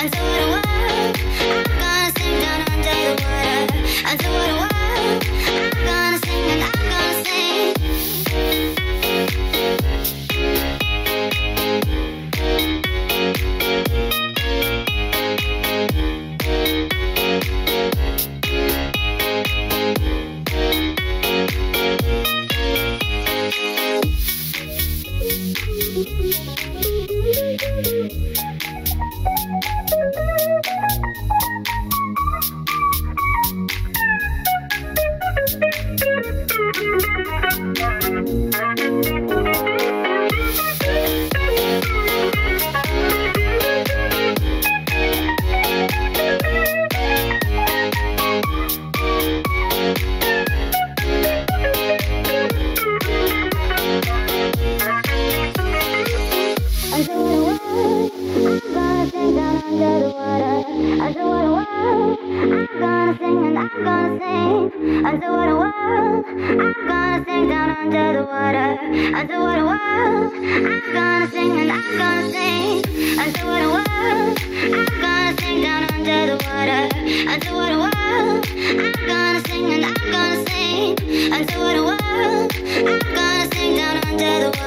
until it works. I'm gonna sink down under the water until it Underwater world, I'm gonna sing and I'm gonna sing. Underwater world, I'm gonna sink down under the water. Underwater world, I'm gonna sing and I'm gonna sing. Underwater world, I'm gonna sink down under the water. Underwater world, I'm gonna sing and I'm gonna sing. Underwater world, I'm gonna sing down under the water.